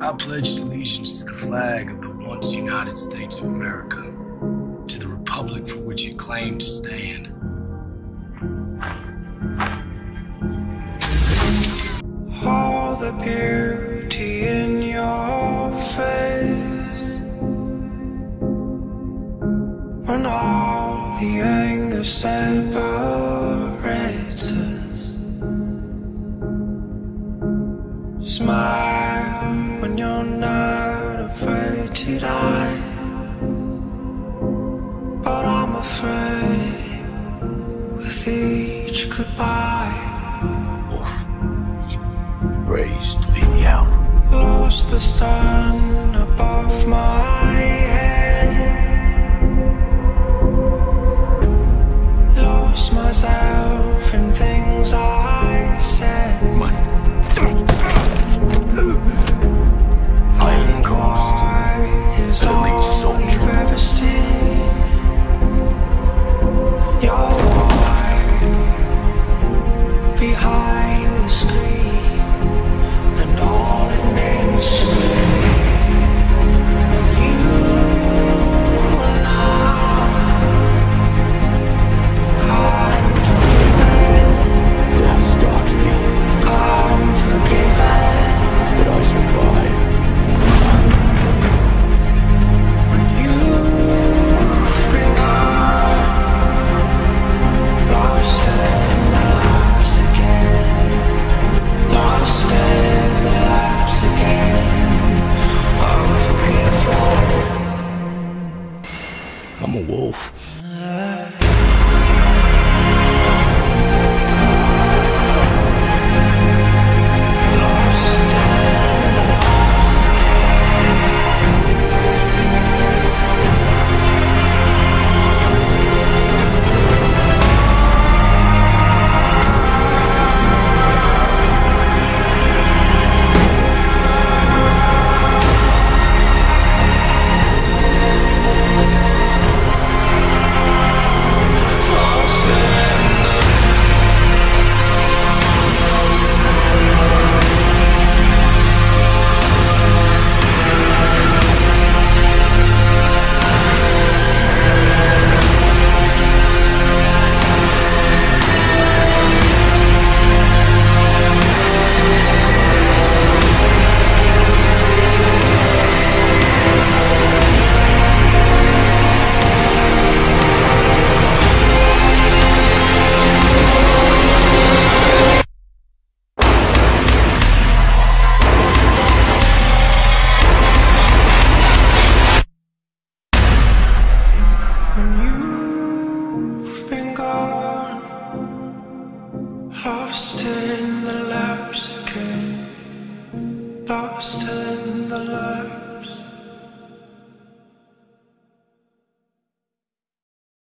I pledged allegiance to the flag of the once United States of America, to the republic for which it claimed to stand. All the beauty in your face When all the anger separates us Smile to die But I'm afraid with each goodbye Wolf. Raised to the Alpha. Lost the sun wolf. lost in the light.